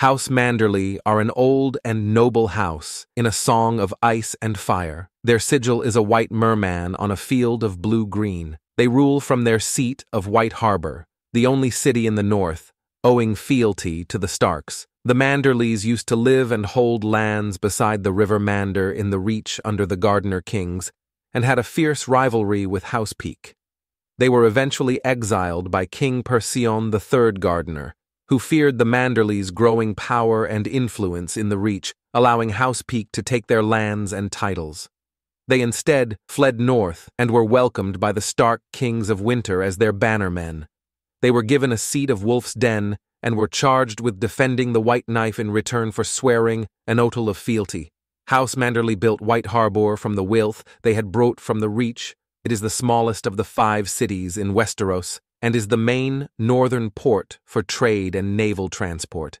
House Manderly are an old and noble house in a song of ice and fire. Their sigil is a white merman on a field of blue-green. They rule from their seat of White Harbor, the only city in the north, owing fealty to the Starks. The Manderlys used to live and hold lands beside the River Mander in the Reach under the Gardener Kings, and had a fierce rivalry with House Peak. They were eventually exiled by King Perceon III Gardener, who feared the Manderlys' growing power and influence in the Reach, allowing House Peak to take their lands and titles. They instead fled north and were welcomed by the Stark Kings of Winter as their bannermen. They were given a seat of Wolf's Den and were charged with defending the White Knife in return for swearing an oath of fealty. House Manderly built White Harbor from the wealth they had brought from the Reach. It is the smallest of the five cities in Westeros and is the main northern port for trade and naval transport.